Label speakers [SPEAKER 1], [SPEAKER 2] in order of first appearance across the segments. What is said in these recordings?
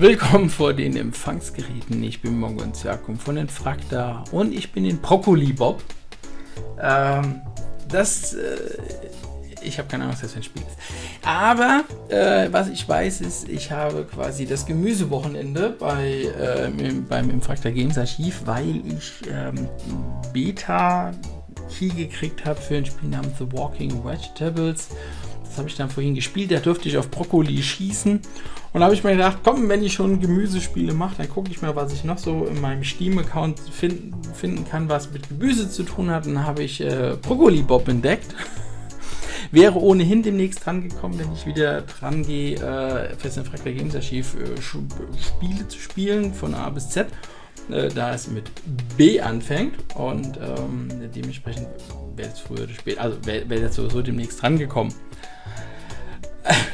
[SPEAKER 1] Willkommen vor den Empfangsgeräten. Ich bin Mongon Jakob von den Frakta und ich bin in Brokkoli Bob. Ähm, das, äh, ich habe keine Ahnung, was das für ein Spiel ist. Aber äh, was ich weiß, ist, ich habe quasi das Gemüsewochenende bei, äh, beim Infrakta Games Archiv, weil ich ähm, Beta Key gekriegt habe für ein Spiel namens The Walking Vegetables. Das habe ich dann vorhin gespielt. Da durfte ich auf Brokkoli schießen. Und da habe ich mir gedacht, komm, wenn ich schon Gemüsespiele mache, dann gucke ich mal, was ich noch so in meinem Steam-Account finden, finden kann, was mit Gemüse zu tun hat. Und dann habe ich äh, Brokkoli Bob entdeckt. Wäre ohnehin demnächst dran gekommen, wenn ich wieder dran gehe, äh, Fest and Fractal Games Archiv äh, Spiele zu spielen, von A bis Z. Äh, da es mit B anfängt und ähm, dementsprechend wäre es früher oder später, also wäre wär sowieso demnächst dran gekommen.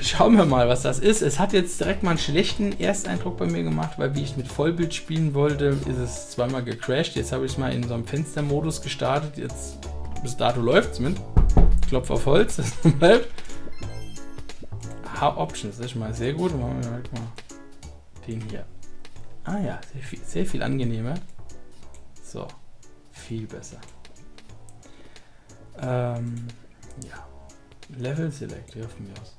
[SPEAKER 1] Schauen wir mal, was das ist. Es hat jetzt direkt mal einen schlechten Ersteindruck bei mir gemacht, weil wie ich mit Vollbild spielen wollte, ist es zweimal gecrashed. Jetzt habe ich es mal in so einem Fenstermodus gestartet. Jetzt bis dato läuft es mit. Klopf auf Holz, das bleibt. Options, das ist mal sehr gut. Machen wir mal den hier. Ah ja, sehr viel, sehr viel angenehmer. So, viel besser. Ähm, ja. Level Select, ja, von mir aus.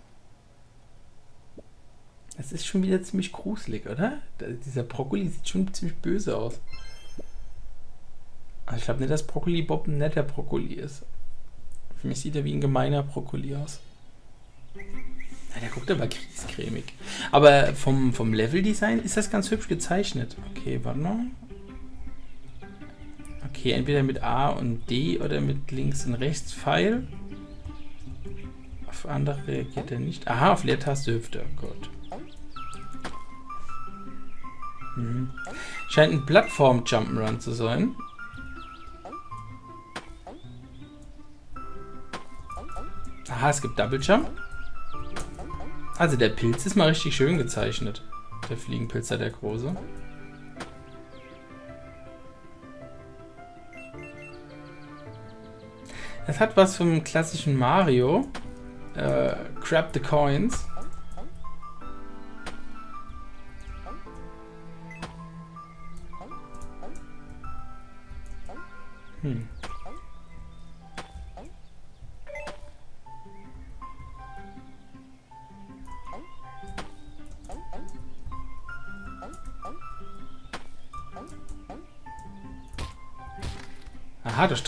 [SPEAKER 1] Es ist schon wieder ziemlich gruselig, oder? dieser Brokkoli sieht schon ziemlich böse aus. Ich glaube nicht, dass Brokkoli Bob ein netter Brokkoli ist. Für mich sieht er wie ein gemeiner Brokkoli aus. Ja, der guckt aber kriescremig. Aber vom, vom Level-Design ist das ganz hübsch gezeichnet. Okay, warte mal. Okay, entweder mit A und D oder mit links und rechts Pfeil. Auf andere reagiert er nicht. Aha, auf Leertaste hüpft er. Gut. Hm. Scheint ein Plattform-Jump'n'Run zu sein. Aha, es gibt Double Jump. Also der Pilz ist mal richtig schön gezeichnet. Der Fliegenpilzer, der große. Es hat was vom klassischen Mario. Äh, Grab the Coins.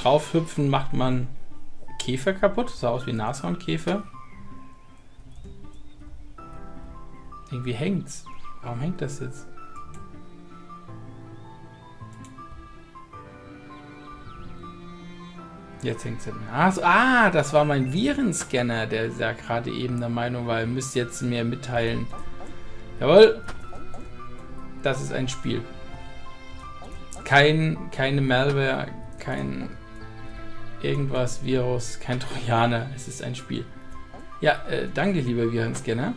[SPEAKER 1] Draufhüpfen macht man Käfer kaputt. Sah aus wie Nashornkäfer. Irgendwie hängt's. Warum hängt das jetzt? Jetzt hängt es nicht mehr. Ah, so, ah, das war mein Virenscanner, der ja gerade eben der Meinung war, ihr müsst jetzt mir mitteilen. Jawohl. Das ist ein Spiel. Kein, keine Malware, kein irgendwas, Virus, kein Trojaner. Es ist ein Spiel. Ja, äh, danke, lieber Virenscanner.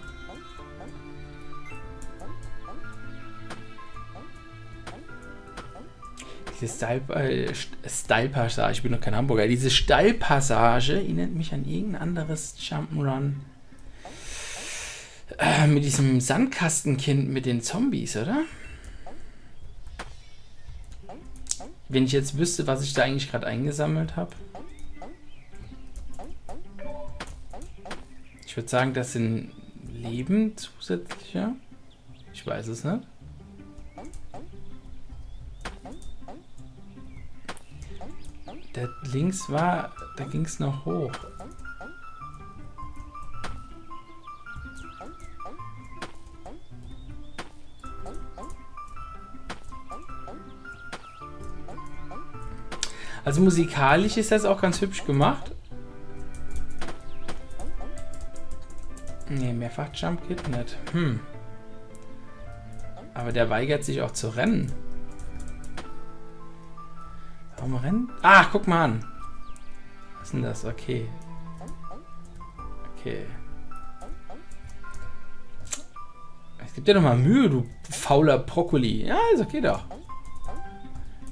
[SPEAKER 1] Diese Style, äh, ich bin noch kein Hamburger, diese Steilpassage erinnert mich an irgendein anderes Jump'n'Run. Äh, mit diesem Sandkastenkind mit den Zombies, oder? Wenn ich jetzt wüsste, was ich da eigentlich gerade eingesammelt habe. Ich würde sagen, das sind Leben zusätzlicher. Ich weiß es nicht. Der links war, da ging es noch hoch. Also musikalisch ist das auch ganz hübsch gemacht. Ne, mehrfach Jump geht nicht. Hm. Aber der weigert sich auch zu rennen. Warum rennt? Ah, guck mal an. Was ist denn das? Okay. Okay. Es gibt dir doch mal Mühe, du fauler Brokkoli. Ja, ist okay doch.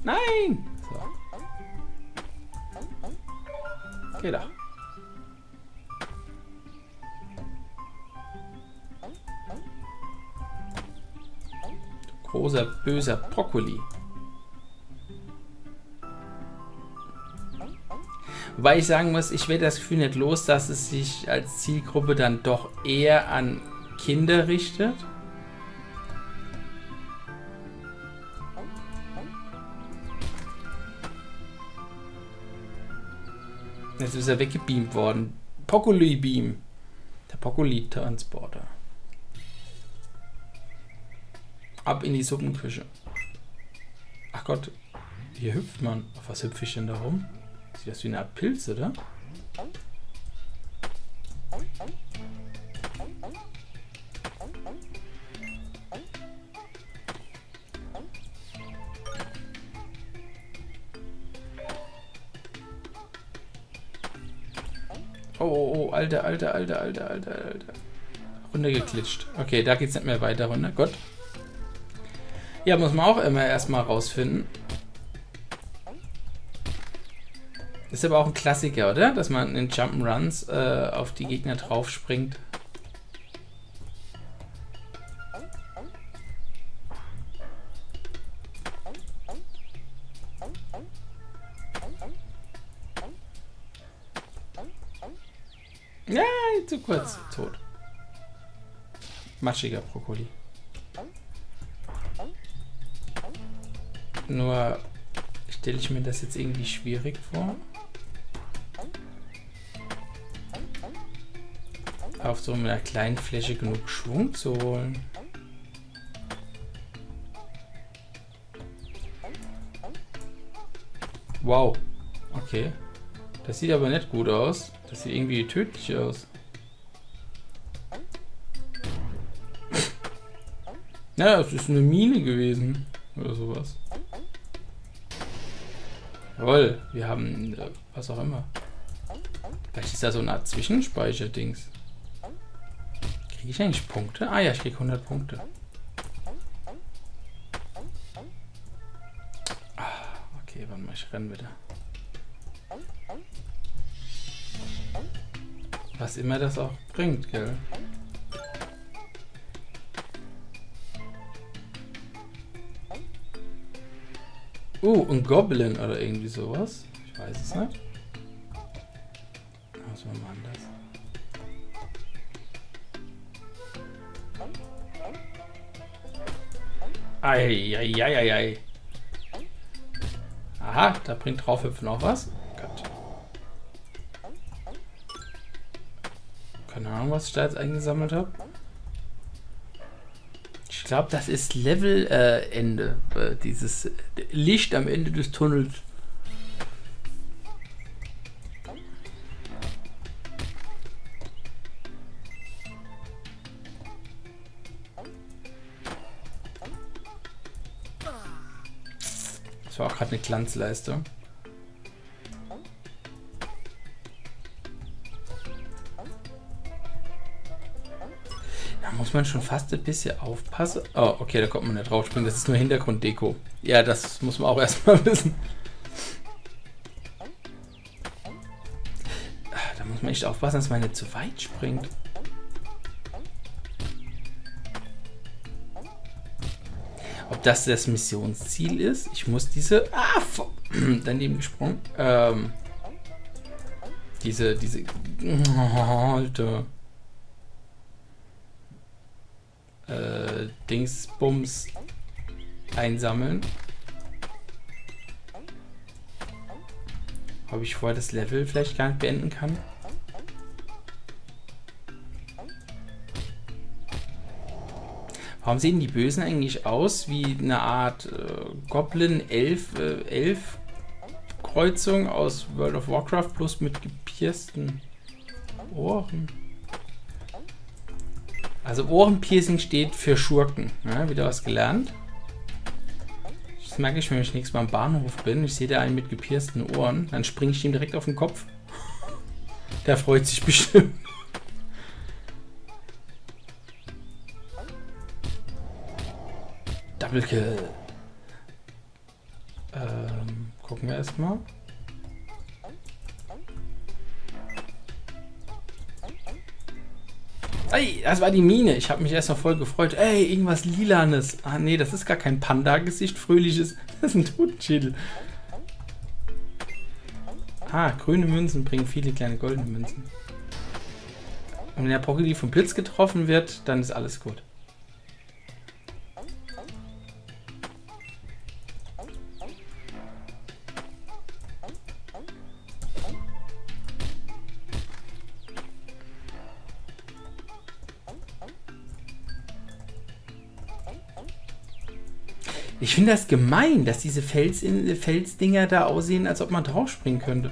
[SPEAKER 1] Nein! Geht doch. Großer, böser Brokkoli. Wobei ich sagen muss, ich werde das Gefühl nicht los, dass es sich als Zielgruppe dann doch eher an Kinder richtet. Jetzt ist er weggebeamt worden. Pokoli Beam. Der Pokoli Ab in die Suppenküche. Ach Gott, hier hüpft man. Auf was hüpfe ich denn da rum? Sieht das wie eine Art Pilz, oder? Oh, oh, oh, alter, alter, alter, alter, alter, alter. Runtergeklitscht. Okay, da geht's nicht mehr weiter runter. Gott. Ja, muss man auch immer erstmal rausfinden. Ist aber auch ein Klassiker, oder? Dass man in Jump'n'Runs äh, auf die Gegner drauf springt. Ja, zu kurz. Tot. Matschiger Brokkoli. Nur stelle ich mir das jetzt irgendwie schwierig vor. Auf so einer kleinen Fläche genug Schwung zu holen. Wow. Okay. Das sieht aber nicht gut aus. Das sieht irgendwie tödlich aus. Ja, es ist eine Mine gewesen. Oder sowas. Jawohl, wir haben äh, was auch immer. Vielleicht ist da so eine Art Zwischenspeicher-Dings. Kriege ich eigentlich Punkte? Ah ja, ich kriege 100 Punkte. Ah, okay, warte mal, ich renne wieder. Was immer das auch bringt, gell? Uh, ein Goblin oder irgendwie sowas. Ich weiß es nicht. Was war mal anders? Eieieiei. Aha, da bringt draufhüpfen auch was. Gott. Keine Ahnung, was ich da jetzt eingesammelt habe. Ich glaube, das ist Level-Ende. Äh, dieses Licht am Ende des Tunnels. Das war auch gerade eine Glanzleistung. Muss man schon fast ein bisschen aufpassen. Oh, okay, da kommt man nicht drauf springen. Das ist nur Hintergrunddeko. Ja, das muss man auch erstmal wissen. Ah, da muss man echt aufpassen, dass man nicht zu weit springt. Ob das das Missionsziel ist? Ich muss diese... Ah, daneben gesprungen. Ähm, diese, diese... Oh, Alter. Äh, Dingsbums einsammeln. Ob ich vorher das Level vielleicht gar nicht beenden kann? Warum sehen die Bösen eigentlich aus wie eine Art äh, Goblin-Elf-Elf-Kreuzung äh, aus World of Warcraft plus mit gepiersten Ohren? Also Ohrenpiercing steht für Schurken. Ja, wieder was gelernt. Das merke ich, wenn ich nächstes Mal am Bahnhof bin. Ich sehe da einen mit gepiersten Ohren. Dann springe ich ihm direkt auf den Kopf. Der freut sich bestimmt. Double Kill. Ähm, gucken wir erstmal. Ey, das war die Mine. Ich habe mich erst noch voll gefreut. Ey, irgendwas Lilanes. Ah, nee, das ist gar kein Panda-Gesicht, fröhliches. Das ist ein Totenschädel. Ah, grüne Münzen bringen viele kleine goldene Münzen. Und wenn der Brokkoli vom Blitz getroffen wird, dann ist alles gut. Ich finde das gemein, dass diese Fels Felsdinger da aussehen, als ob man draufspringen könnte.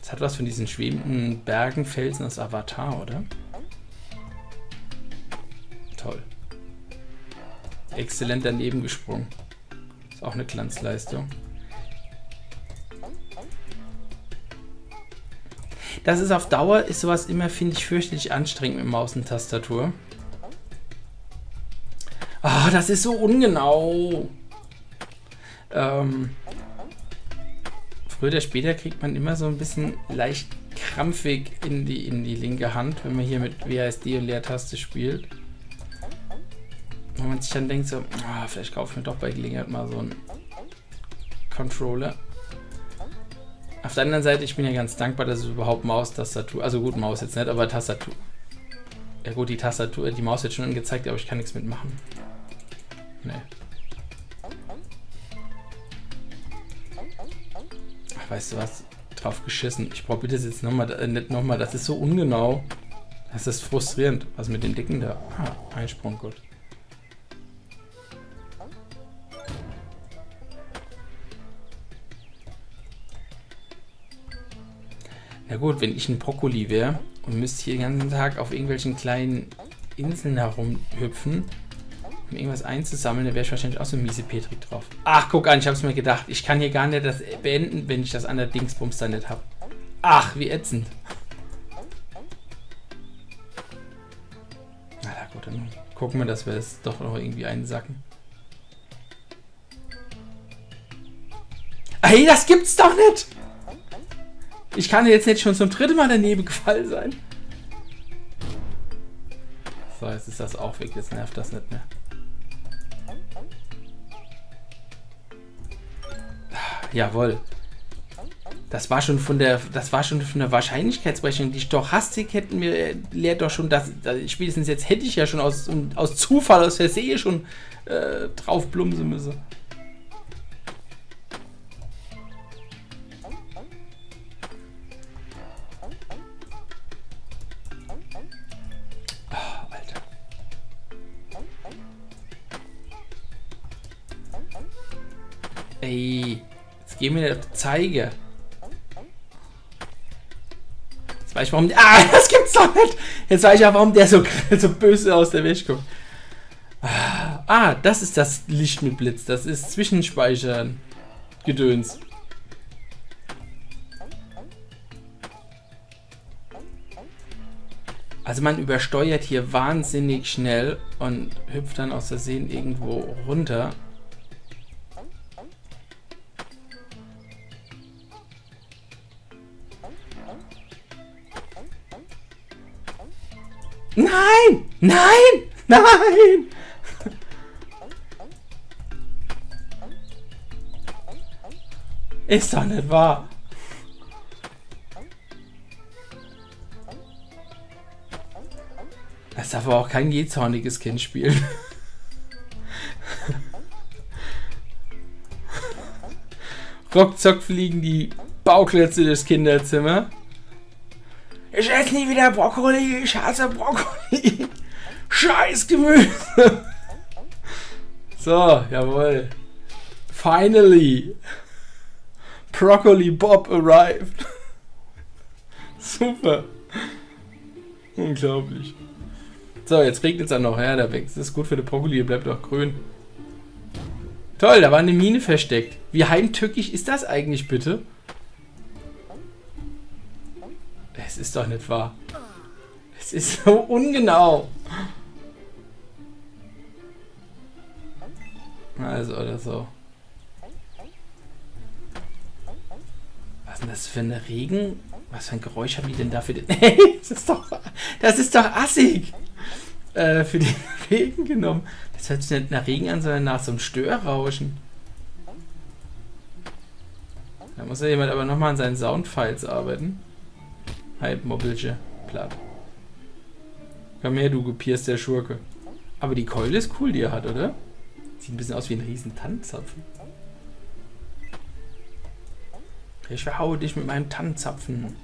[SPEAKER 1] Das hat was von diesen schwebenden Bergen, Felsen aus Avatar, oder? Toll. Exzellent daneben gesprungen. Ist auch eine Glanzleistung. Das ist auf Dauer, ist sowas immer, finde ich, fürchterlich anstrengend mit Maus und Tastatur. Ah, oh, das ist so ungenau. Ähm, früher oder später kriegt man immer so ein bisschen leicht krampfig in die, in die linke Hand, wenn man hier mit WASD und Leertaste spielt. Wenn man sich dann denkt so, oh, vielleicht kaufe ich mir doch bei Gelegenheit mal so einen Controller. Auf der anderen Seite, ich bin ja ganz dankbar, dass es überhaupt Maustastatur, also gut, Maus jetzt nicht, aber Tastatur. Ja gut, die Tastatur, die Maus wird schon angezeigt, aber ich kann nichts mitmachen. Nee. Ach, weißt du was? Drauf geschissen. Ich brauche bitte jetzt nochmal, äh, nicht nochmal, das ist so ungenau. Das ist frustrierend. Was mit dem Dicken da? Ah, Einsprung, gut. Ja gut, wenn ich ein Brokkoli wäre und müsste hier den ganzen Tag auf irgendwelchen kleinen Inseln herumhüpfen, um irgendwas einzusammeln, dann wäre ich wahrscheinlich auch so miese Petrik drauf. Ach, guck an, ich habe es mir gedacht. Ich kann hier gar nicht das beenden, wenn ich das an der Dingsbums da nicht habe. Ach, wie ätzend. Na gut, dann gucken wir, dass wir es doch noch irgendwie einsacken. Ey, das gibt's doch nicht! Ich kann jetzt nicht schon zum dritten Mal daneben gefallen sein. So, jetzt ist das auch weg. Jetzt nervt das nicht mehr. Jawohl. Das war schon von der, das war schon von der Wahrscheinlichkeitsberechnung. Die Stochastik hätten wir äh, lehrt doch schon, dass, spätestens jetzt hätte ich ja schon aus, aus Zufall, aus Versehen schon äh, drauf müssen. Geh mir auf die Zeige. Jetzt weiß ich, warum... Ah, das gibt's doch nicht! Jetzt weiß ich auch, warum der so, so böse aus der Wäsche kommt. Ah, das ist das Licht mit Blitz. Das ist Zwischenspeichern. Gedöns. Also man übersteuert hier wahnsinnig schnell und hüpft dann aus der Seen irgendwo runter. Nein! Nein! Nein! Ist doch nicht wahr. Das darf aber auch kein jähzorniges Kind spielen. Ruckzuck fliegen die Bauklötze durchs Kinderzimmer. Ich esse nie wieder Brokkoli, ich hasse Brokkoli. Scheiß Gemüse. So, jawohl. Finally. Broccoli Bob arrived. Super. Unglaublich. So, jetzt regnet es dann noch. Ja, da wächst. Das ist gut für den Brokkoli, bleibt auch grün. Toll, da war eine Mine versteckt. Wie heimtückisch ist das eigentlich bitte? Es ist doch nicht wahr. Es ist so ungenau. Also oder so. denn das für eine Regen? Was für ein Geräusch haben die denn da für den. Hey, das ist doch. Das ist doch assig! Äh, für den Regen genommen. Das hört sich nicht nach Regen an, sondern nach so einem Störrauschen. Da muss ja jemand aber nochmal an seinen Soundfiles arbeiten. Halb Mobilche platt. Komm her, du gepierster Schurke. Aber die Keule ist cool, die er hat, oder? Sieht ein bisschen aus wie ein riesen Tannenzapfen. Ich verhaue dich mit meinem Tannenzapfen.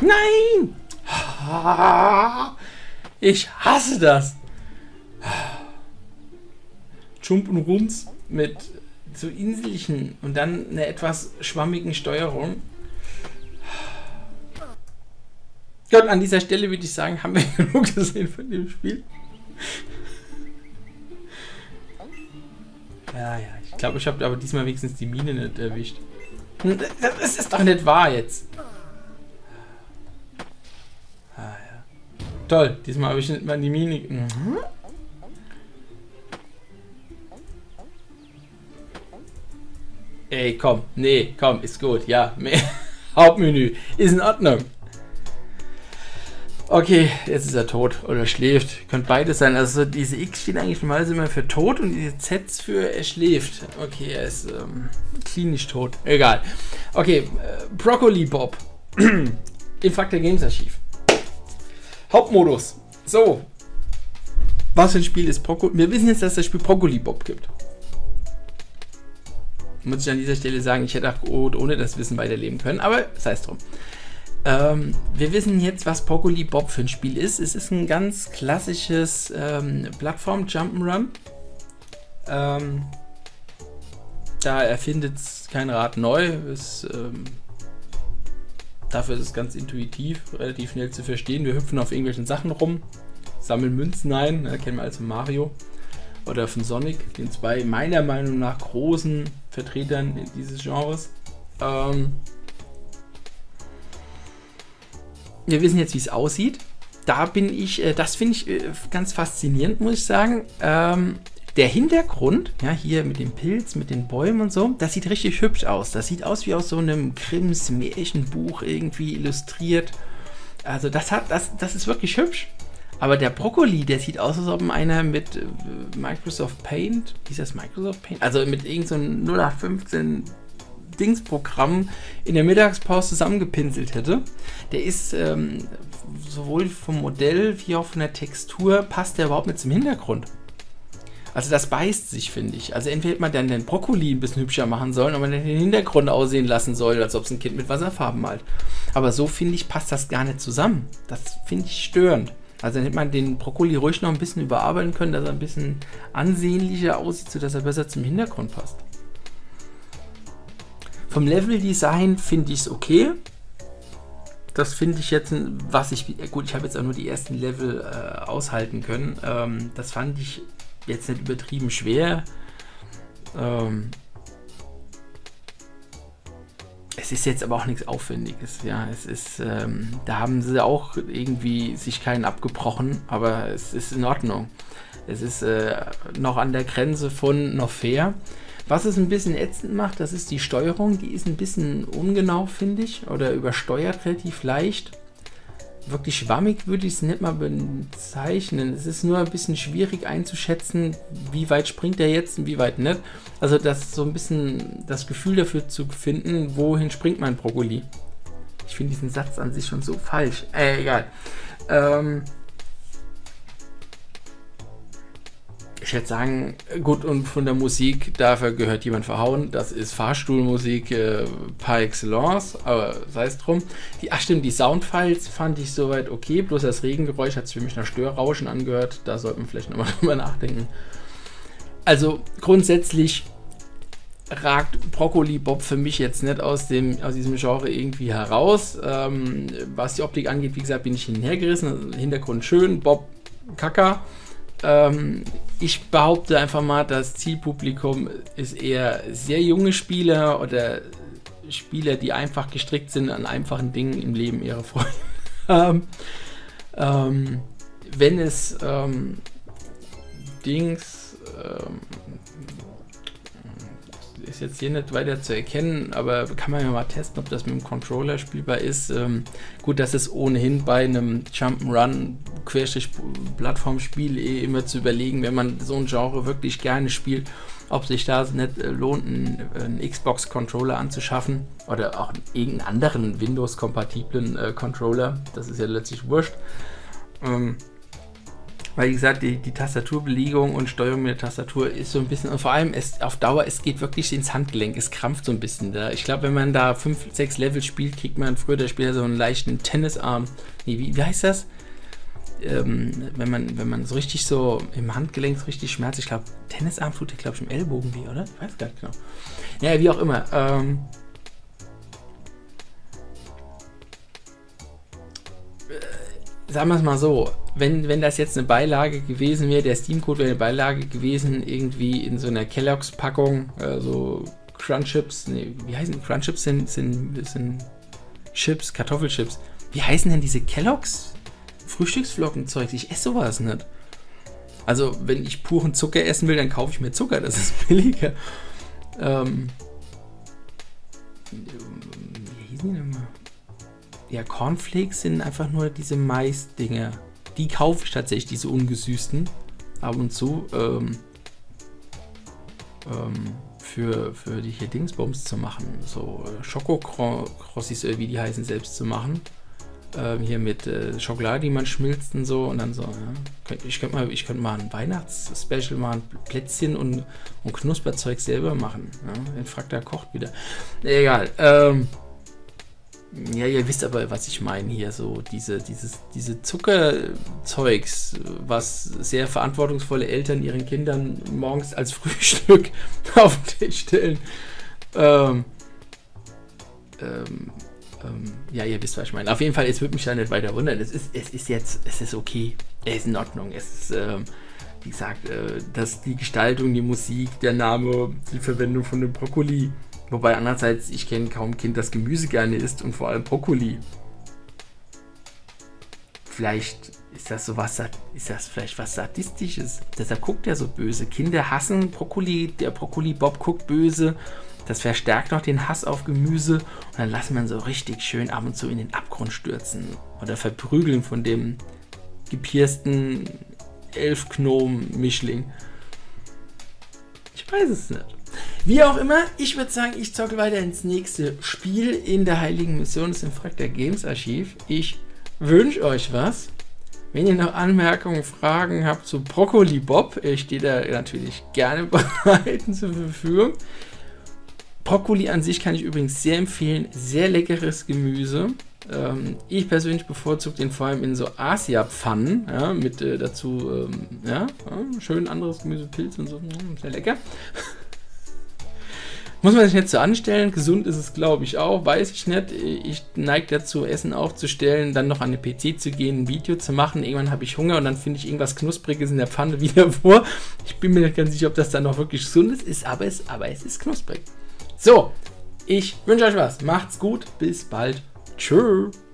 [SPEAKER 1] Nein! Ich hasse das. Jump und Rums mit so inselchen und dann einer etwas schwammigen Steuerung. Gott, an dieser Stelle würde ich sagen, haben wir genug gesehen von dem Spiel. Ja, ja, ich glaube, ich habe aber diesmal wenigstens die Mine nicht erwischt. Das ist doch nicht wahr jetzt. Ah, ja. Toll, diesmal habe ich nicht mal die Mine. Mhm. Ey, komm. Nee, komm, ist gut. Ja, Hauptmenü. Ist in Ordnung. Okay, jetzt ist er tot oder schläft. Könnte beides sein. Also diese X stehen eigentlich normalerweise immer für tot und diese Z für er schläft. Okay, er ist ähm, klinisch tot. Egal. Okay, äh, Broccoli Bob. Im Faktor Games Archiv. Hauptmodus. So. Was für ein Spiel ist Broccoli? Wir wissen jetzt, dass es das Spiel Broccoli Bob gibt muss ich an dieser Stelle sagen, ich hätte auch ohne das Wissen weiterleben können, aber sei es drum. Ähm, wir wissen jetzt, was Pokoli Bob für ein Spiel ist. Es ist ein ganz klassisches ähm, Plattform-Jump'n'Run. Ähm, da erfindet es kein Rad neu. Es, ähm, dafür ist es ganz intuitiv, relativ schnell zu verstehen. Wir hüpfen auf irgendwelchen Sachen rum, sammeln Münzen ein, ne, kennen wir also Mario oder von Sonic, den zwei meiner Meinung nach großen Vertretern dieses Genres. Ähm, wir wissen jetzt, wie es aussieht. Da bin ich, äh, das finde ich äh, ganz faszinierend, muss ich sagen. Ähm, der Hintergrund, ja, hier mit dem Pilz, mit den Bäumen und so, das sieht richtig hübsch aus. Das sieht aus wie aus so einem Grimms Märchenbuch irgendwie illustriert. Also das hat, das, das ist wirklich hübsch. Aber der Brokkoli, der sieht aus, als ob einer mit äh, Microsoft Paint, ist das Microsoft Paint? Also mit irgendeinem so 0815 Dingsprogramm in der Mittagspause zusammengepinselt hätte. Der ist ähm, sowohl vom Modell wie auch von der Textur passt der überhaupt nicht zum Hintergrund. Also das beißt sich, finde ich. Also entweder hätte man dann den Brokkoli ein bisschen hübscher machen sollen, aber den Hintergrund aussehen lassen soll, als ob es ein Kind mit Wasserfarben malt. Aber so, finde ich, passt das gar nicht zusammen. Das finde ich störend. Also dann hätte man den Brokkoli ruhig noch ein bisschen überarbeiten können, dass er ein bisschen ansehnlicher aussieht, sodass er besser zum Hintergrund passt. Vom Level-Design finde ich es okay. Das finde ich jetzt, was ich, gut, ich habe jetzt auch nur die ersten Level äh, aushalten können. Ähm, das fand ich jetzt nicht übertrieben schwer. Ähm, ist jetzt aber auch nichts Aufwendiges. Ja, es ist, ähm, da haben sie auch irgendwie sich keinen abgebrochen, aber es ist in Ordnung. Es ist äh, noch an der Grenze von noch fair. Was es ein bisschen ätzend macht, das ist die Steuerung. Die ist ein bisschen ungenau, finde ich, oder übersteuert relativ leicht wirklich schwammig würde ich es nicht mal bezeichnen. Es ist nur ein bisschen schwierig einzuschätzen, wie weit springt er jetzt und wie weit nicht. Also das so ein bisschen das Gefühl dafür zu finden, wohin springt mein Brokkoli. Ich finde diesen Satz an sich schon so falsch. Äh, egal. Ähm, ich würde sagen, gut, und von der Musik, dafür gehört jemand verhauen. Das ist Fahrstuhlmusik äh, par excellence, aber sei es drum. Die, ach stimmt, die Soundfiles fand ich soweit okay, bloß das Regengeräusch hat es für mich nach Störrauschen angehört. Da sollte man vielleicht nochmal drüber nachdenken. Also grundsätzlich ragt Broccoli Bob für mich jetzt nicht aus, dem, aus diesem Genre irgendwie heraus. Ähm, was die Optik angeht, wie gesagt, bin ich hinhergerissen. Hintergrund schön, Bob Kacker. Ähm, ich behaupte einfach mal, das Zielpublikum ist eher sehr junge Spieler oder Spieler, die einfach gestrickt sind an einfachen Dingen im Leben ihrer Freunde haben. ähm, wenn es ähm, Dings, ähm, jetzt hier nicht weiter zu erkennen, aber kann man ja mal testen, ob das mit dem Controller spielbar ist. Ähm, gut, das ist ohnehin bei einem Jump'n'Run, Querstrich-Plattformspiel eh immer zu überlegen, wenn man so ein Genre wirklich gerne spielt, ob sich da nicht äh, lohnt, einen, einen Xbox-Controller anzuschaffen oder auch irgendeinen anderen Windows-kompatiblen äh, Controller. Das ist ja letztlich wurscht. Ähm, weil, wie gesagt, die, die Tastaturbelegung und Steuerung mit der Tastatur ist so ein bisschen, und vor allem es, auf Dauer, es geht wirklich ins Handgelenk, es krampft so ein bisschen da. Ich glaube, wenn man da 5, 6 Level spielt, kriegt man früher der Spieler so einen leichten Tennisarm. Nee, wie, wie heißt das? Ähm, wenn, man, wenn man so richtig so im Handgelenk so richtig schmerzt, ich glaube, Tennisarm tut der, glaube ich, im Ellbogen weh, oder? Ich weiß gar nicht genau. Ja, wie auch immer. Ähm, sagen wir es mal so, wenn, wenn das jetzt eine Beilage gewesen wäre, der Steam-Code wäre eine Beilage gewesen, irgendwie in so einer Kelloggs-Packung, also Crunchips, nee, wie heißen? Crunchips sind, sind, sind Chips, Kartoffelchips. Wie heißen denn diese Kelloggs Frühstücksflockenzeugs? Ich esse sowas nicht. Also, wenn ich puren Zucker essen will, dann kaufe ich mir Zucker, das ist billiger. Ähm, wie hießen die denn mal? Ja, Cornflakes sind einfach nur diese Mais-Dinge. Die kaufe ich tatsächlich, diese ungesüßten, ab und zu, ähm, ähm, für, für die hier Dingsbums zu machen. So äh, Schokokrossis, wie die heißen, selbst zu machen. Ähm, hier mit äh, Schokolade, die man schmilzt und so und dann so. Ja. Ich könnte mal, könnt mal ein Weihnachtsspecial mal ein Plätzchen und, und Knusperzeug selber machen. Ja. Den Frakta kocht wieder. Egal. Ähm, ja, ihr wisst aber, was ich meine hier, so diese, dieses, diese Zuckerzeugs, was sehr verantwortungsvolle Eltern ihren Kindern morgens als Frühstück auf den Tisch stellen. Ähm, ähm, ähm, ja, ihr wisst, was ich meine. Auf jeden Fall, es würde mich da nicht weiter wundern. Es ist, es ist jetzt, es ist okay. Es ist in Ordnung. Es ist, ähm, wie gesagt, äh, dass die Gestaltung, die Musik, der Name, die Verwendung von dem Brokkoli Wobei andererseits, ich kenne kaum ein Kind, das Gemüse gerne isst und vor allem Brokkoli. Vielleicht ist das so was, ist das vielleicht was Sadistisches. Deshalb guckt er so böse. Kinder hassen Brokkoli, der Brokkoli-Bob guckt böse. Das verstärkt noch den Hass auf Gemüse und dann lassen wir ihn so richtig schön ab und zu in den Abgrund stürzen oder verprügeln von dem gepiersten Elfgnom-Mischling. Ich weiß es nicht. Wie auch immer, ich würde sagen, ich zocke weiter ins nächste Spiel in der Heiligen Mission des Infraktor Games Archiv. Ich wünsche euch was. Wenn ihr noch Anmerkungen, Fragen habt zu Brokkoli Bob, ich stehe da natürlich gerne bereit zur Verfügung. Brokkoli an sich kann ich übrigens sehr empfehlen. Sehr leckeres Gemüse. Ähm, ich persönlich bevorzuge den vor allem in so Asia-Pfannen, ja, mit äh, dazu, ähm, ja, schön anderes Gemüse, Pilz und so, mm, sehr lecker. Muss man sich nicht so anstellen. Gesund ist es, glaube ich, auch. Weiß ich nicht. Ich neige dazu, Essen aufzustellen, dann noch an den PC zu gehen, ein Video zu machen. Irgendwann habe ich Hunger und dann finde ich irgendwas Knuspriges in der Pfanne wieder vor. Ich bin mir nicht ganz sicher, ob das dann noch wirklich gesund ist, aber es, aber es ist knusprig. So, ich wünsche euch was. Macht's gut. Bis bald. Tschüss.